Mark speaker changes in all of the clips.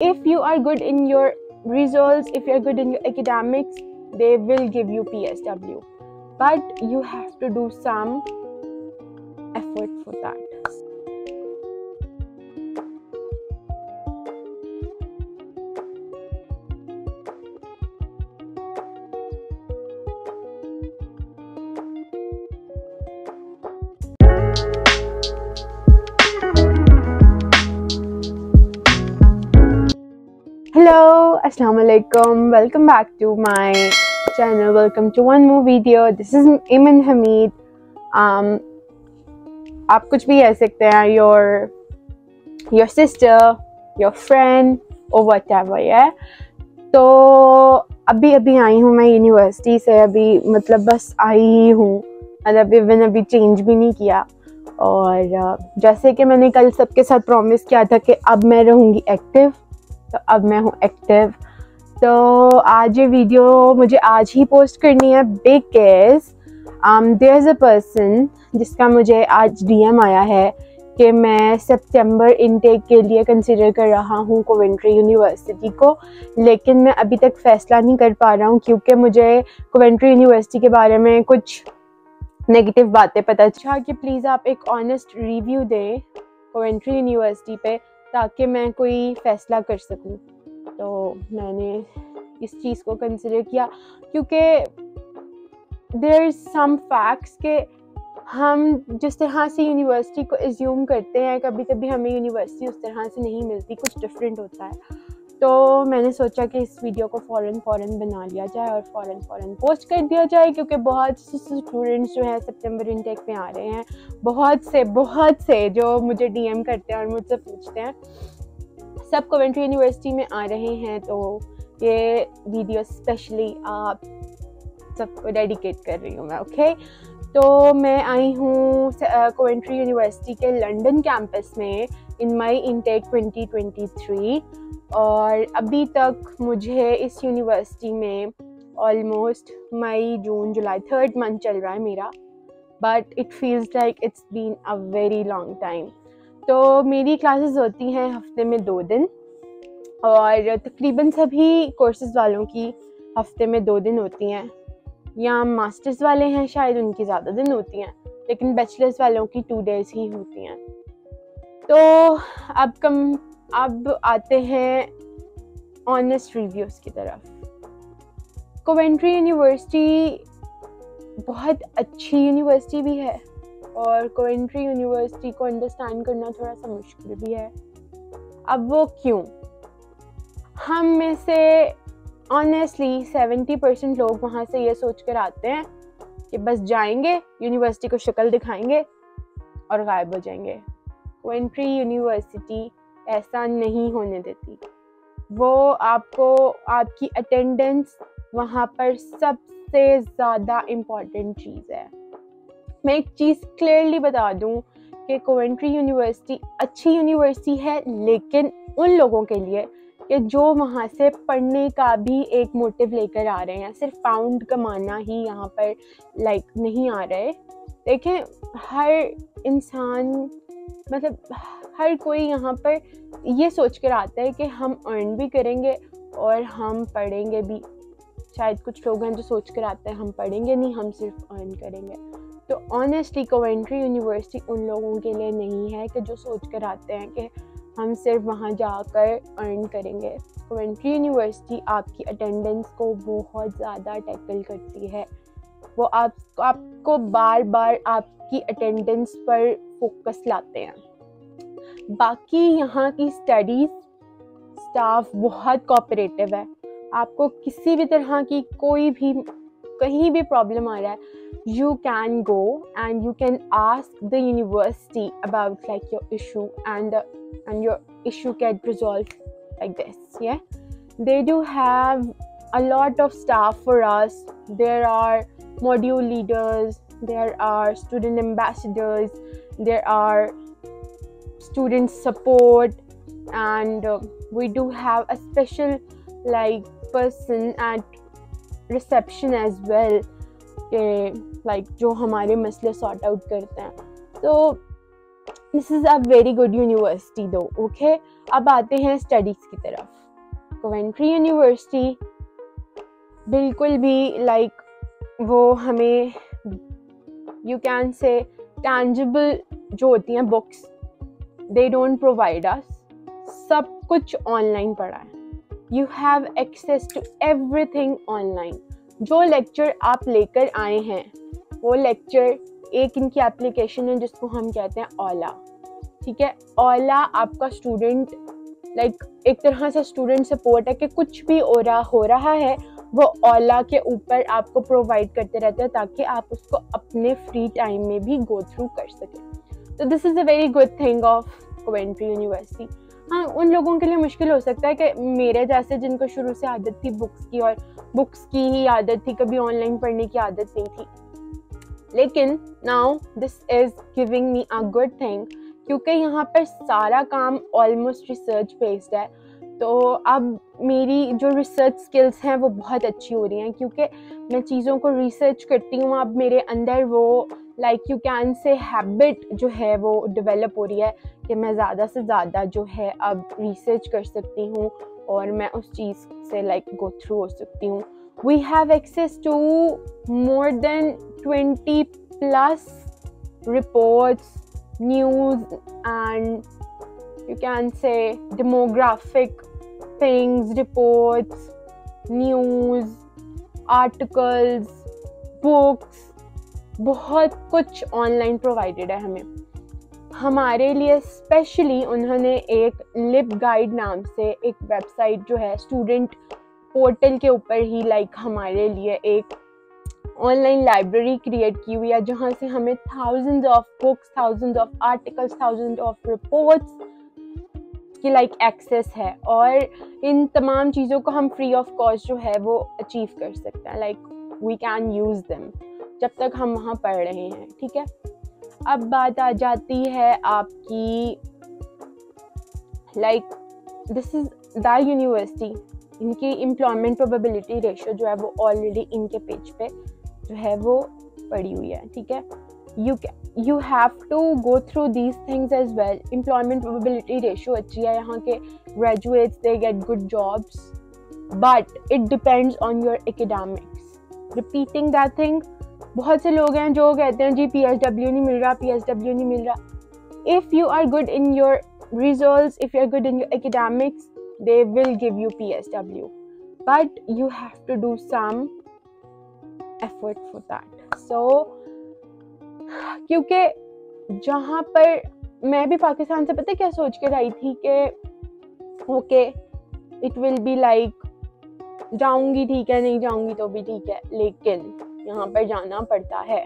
Speaker 1: if you are good in your results if you are good in your academics they will give you psw but you have to do some effort for that असलकम welcome back to my channel welcome to one more video this is Iman Hamid आप कुछ भी कह सकते हैं your your sister your friend और whatever है तो अभी अभी आई हूँ मैं यूनिवर्सिटी से, अभी मतलब बस आई ही। हूँ मतलब इवन अभी चेंज भी नहीं किया। और uh, जैसे कि मैंने कल सबके साथ प्रॉमिस किया था कि अब मैं रहूँगी एक्टिव तो अब मैं हूँ एक्टिव तो आज ये वीडियो मुझे आज ही पोस्ट करनी है because there is a person जिसका मुझे आज डीएम आया है कि मैं सितंबर इनटेक के लिए कंसिडर कर रहा हूँ कोवेंट्री यूनिवर्सिटी को, लेकिन मैं अभी तक फ़ैसला नहीं कर पा रहा हूँ क्योंकि मुझे कोवेंट्री यूनिवर्सिटी के बारे में कुछ नेगेटिव बातें पता चला। कि प्लीज़ आप एक ऑनेस्ट रिव्यू दें कोवेंट्री यूनिवर्सिटी पे ताकि मैं कोई फ़ैसला कर सकूँ। तो मैंने इस चीज़ को कंसिडर किया, क्योंकि देर इज़ सम फैक्ट्स के हम जिस तरह से यूनिवर्सिटी को एज्यूम करते हैं कभी कभी हमें यूनिवर्सिटी उस तरह से नहीं मिलती, कुछ डिफरेंट होता है। तो मैंने सोचा कि इस वीडियो को फ़ौर फ़ौर बना लिया जाए और फ़ौरन फ़ौरन पोस्ट कर दिया जाए, क्योंकि बहुत से स्टूडेंट्स जो हैं सितंबर इनटेक में आ रहे हैं। बहुत से बहुत से जो मुझे डीएम करते हैं और मुझसे पूछते हैं। सब कोवेंट्री यूनिवर्सिटी में आ रहे हैं तो ये वीडियो स्पेशली आप सबको डेडिकेट कर रही हूँ मैं ओके तो मैं आई हूँ कोवेंट्री यूनिवर्सिटी के लंदन कैंपस में इन माई इनटेक 2023 और अभी तक मुझे इस यूनिवर्सिटी में almost May, June, July third month चल रहा है मेरा। But it feels like it's been a very long time तो मेरी क्लासेस होती हैं हफ़्ते में दो दिन। और तकरीबन सभी कोर्सेज वालों की हफ़्ते में दो दिन होती हैं। या मास्टर्स वाले हैं, शायद उनकी ज़्यादा दिन होती हैं, लेकिन बैचलर्स वालों की टू डेज़ ही होती हैं। तो अब कम अब आते हैं ऑनेस्ट रिव्यूज़ की तरफ़। कोवेंट्री यूनिवर्सिटी बहुत अच्छी यूनिवर्सिटी भी है और कोवेंट्री यूनिवर्सिटी को अंडरस्टैंड करना थोड़ा सा मुश्किल भी है। अब वो क्यों? हम में से ऑनेस्टली सेवेंटी परसेंट लोग वहाँ से ये सोच कर आते हैं कि बस जाएँगे यूनिवर्सिटी को शक्ल दिखाएँगे और गायब हो जाएँगे। कोवेंट्री यूनिवर्सिटी ऐसा नहीं होने देती। वो आपको, आपकी अटेंडेंस वहाँ पर सबसे ज़्यादा इंपॉर्टेंट चीज़ है। मैं एक चीज़ क्लियरली बता दूँ कि कोवेंट्री यूनिवर्सिटी अच्छी यूनिवर्सिटी है, लेकिन उन लोगों के लिए कि जो वहाँ से पढ़ने का भी एक मोटिव लेकर आ रहे हैं, सिर्फ़ पाउंड कमाना ही यहाँ पर लाइक नहीं आ रहे। देखें, हर इंसान मतलब हर कोई यहाँ पर ये सोच कर आता है कि हम अर्न भी करेंगे और हम पढ़ेंगे भी। शायद कुछ लोग हैं जो सोच कर आते हैं, हम पढ़ेंगे नहीं, हम सिर्फ़ अर्न करेंगे। तो ऑनेस्टली कोवेंट्री यूनिवर्सिटी उन लोगों के लिए नहीं है कि जो सोच कर आते हैं कि हम सिर्फ़ वहाँ जाकर अर्न करेंगे। कोवेंट्री यूनिवर्सिटी आपकी अटेंडेंस को बहुत ज़्यादा टैकल करती है। वो आप आपको बार बार आपकी अटेंडेंस पर फोकस लाते हैं। बाकी यहाँ की स्टडीज़ स्टाफ बहुत कोऑपरेटिव है। आपको किसी भी तरह की कोई भी, कहीं भी प्रॉब्लम आ रहा है you can go and you can ask the university about like your issue and and your issue can resolve like this yeah they do have a lot of staff for us there are module leaders there are student ambassadors there are student support and uh, we do have a special like person at reception as well के like जो हमारे मसले sort out करते हैं. तो this is a very good university though okay अब आते हैं स्टडीज़ की तरफ़. कोवेंट्री यूनिवर्सिटी बिल्कुल भी लाइक like, वो हमें यू कैन से टैंजिबल जो होती हैं books they don't provide us सब कुछ ऑनलाइन पढ़ा है। You have access to everything online जो लेक्चर आप लेकर आए हैं वो लेक्चर एक इनकी एप्लीकेशन है जिसको हम कहते हैं ओला ठीक है? ओला आपका स्टूडेंट लाइक like, एक तरह से स्टूडेंट सपोर्ट है कि कुछ भी हो रहा हो रहा है वो ओला के ऊपर आपको प्रोवाइड करते रहते हैं ताकि आप उसको अपने फ्री टाइम में भी गो थ्रू कर सकें। तो this is a very good thing of Coventry University हाँ उन लोगों के लिए मुश्किल हो सकता है कि मेरे जैसे जिनको शुरू से आदत थी बुक्स की और बुक्स की ही आदत थी, कभी ऑनलाइन पढ़ने की आदत नहीं थी। लेकिन now this is giving me a good thing क्योंकि यहाँ पर सारा काम ऑलमोस्ट रिसर्च बेस्ड है। तो अब मेरी जो रिसर्च स्किल्स हैं, वो बहुत अच्छी हो रही हैं क्योंकि मैं चीज़ों को रिसर्च करती हूँ, अब मेरे अंदर वो like you can say habit जो है वो डेवलप हो रही है कि मैं ज़्यादा से ज़्यादा जो है अब रिसर्च कर सकती हूँ और मैं उस चीज़ से लाइक गो थ्रू हो सकती हूँ we have access to more than 20 plus reports news and you can say demographic things reports news articles books बहुत कुछ ऑनलाइन प्रोवाइडेड है हमें। हमारे लिए स्पेशली उन्होंने एक लिप गाइड नाम से एक वेबसाइट जो है स्टूडेंट पोर्टल के ऊपर ही लाइक हमारे लिए एक ऑनलाइन लाइब्रेरी क्रिएट की हुई है, जहाँ से हमें thousand of books thousand of articles thousand of reports की लाइक एक्सेस है। और इन तमाम चीज़ों को हम फ्री ऑफ़ कॉस्ट जो है, वो अचीव कर सकते हैं। Like we can use them जब तक हम वहाँ पढ़ रहे हैं, ठीक है? अब बात आ जाती है आपकी like this is the university इनकी एम्प्लॉयमेंट प्रोबेबिलिटी रेशियो जो है वो ऑलरेडी इनके पेज पे जो है वो पड़ी हुई है, ठीक है? You you have to go through these things as well employment probability ratio अच्छी है, यहाँ के graduates they get good jobs but it depends on your academics repeating that thing बहुत से लोग हैं जो कहते हैं, जी पी एच डब्ल्यू नहीं मिल रहा पी एच डब्ल्यू नहीं मिल रहा. If you are good in your result if you are good in your academics they will give you PSW but you have to do some effort for that. So, क्योंकि जहाँ पर मैं भी पाकिस्तान से पता क्या सोच कर आई थी कि okay it will be like जाऊँगी ठीक है, नहीं जाऊँगी तो भी ठीक है, लेकिन यहाँ पर जाना पड़ता है।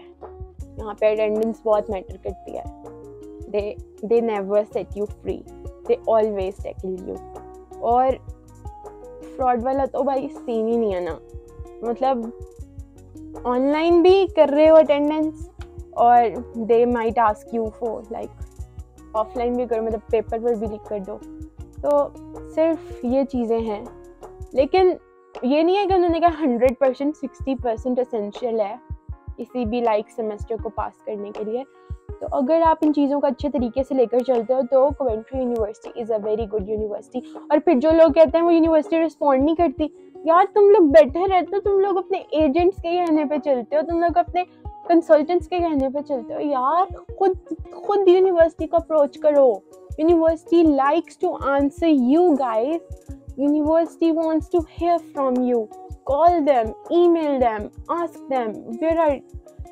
Speaker 1: यहाँ पे अटेंडेंस बहुत मैटर करती है। They they never set you free they always tackle you और फ्रॉड वाला तो भाई सीन ही नहीं है ना। मतलब ऑनलाइन भी कर रहे हो अटेंडेंस और they might ask you for like offline भी करो मतलब पेपर पर भी लिख कर दो। तो सिर्फ़ ये चीज़ें हैं। लेकिन ये नहीं है कि उन्होंने कहा hundred percent sixty percent essential है किसी भी लाइक सेमेस्टर को पास करने के लिए। तो अगर आप इन चीज़ों को अच्छे तरीके से लेकर चलते हो तो Coventry University is a very good university और फिर जो लोग कहते हैं, वो यूनिवर्सिटी रिस्पॉन्ड नहीं करती। यार, तुम लोग बैठे रहते हो, तुम लोग अपने एजेंट्स के कहने पे चलते हो, तुम लोग अपने कंसल्टेंट्स के कहने पे चलते हो। यार, खुद खुद यूनिवर्सिटी को अप्रोच करो। University likes to answer you guys university wants to hear from you call them email them ask them where are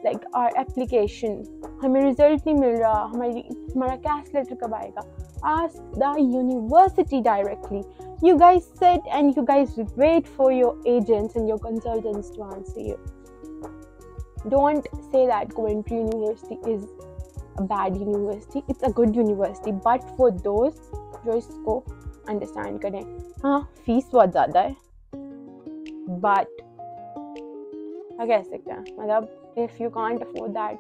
Speaker 1: like our application हमें रिजल्ट नहीं मिल रहा हमारी हमारा कैश लेटर कब आएगा ask the university directly you guys sit and you guys wait for your agents and your consultants to answer you don't say that Coventry University is a bad university it's a good university but for those जो इसको understand करें हाँ fees बहुत ज़्यादा है but कह सकते हैं मतलब if you can't afford that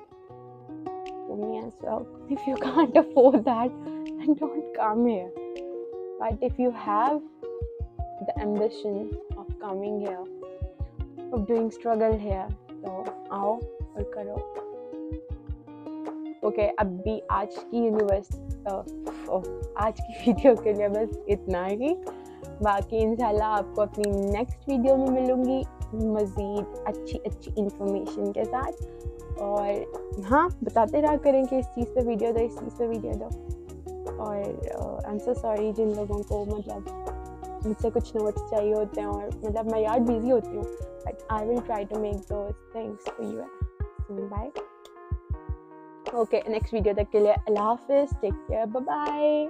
Speaker 1: well. If you can't afford that, then don't come here. But if you have the ambition of coming here, of doing struggle here, so आओ और करो ओके अभी आज की यूनिवर्स आज की video के लिए बस इतना ही बाकी इंशाल्लाह आपको अपनी नेक्स्ट वीडियो में मिलूँगी मज़ीद अच्छी अच्छी इंफॉर्मेशन के साथ। और हाँ बताते रहा करें कि इस चीज़ पे वीडियो दो, इस चीज़ पे वीडियो दो। और आई एम सो सॉरी जिन लोगों को मतलब मुझसे कुछ नोट्स चाहिए होते हैं और मतलब मैं यार बिज़ी होती हूँ but I will try to make those things for you bye okay next video तक के लिए अल्लाह हाफिज़ टेक केयर बाय